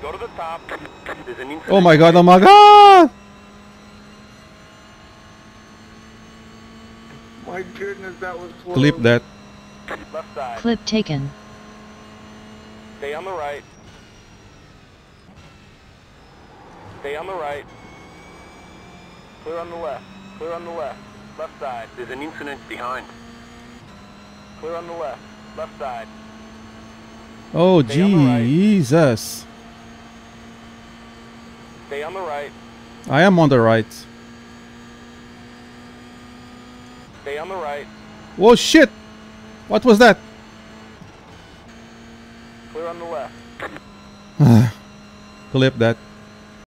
Go to the top. There's an incident. Oh my god, oh my god! My goodness, that was close. Clip that. Left side. Clip taken. Stay on the right. Stay on the right. Clear on the left. Clear on the left. Left side. There's an incident behind. Clear on the left. Left side. Oh Stay on the right. Jesus. Stay on the right. I am on the right. Stay on the right. Whoa, shit! What was that? Clear on the left. Clip that.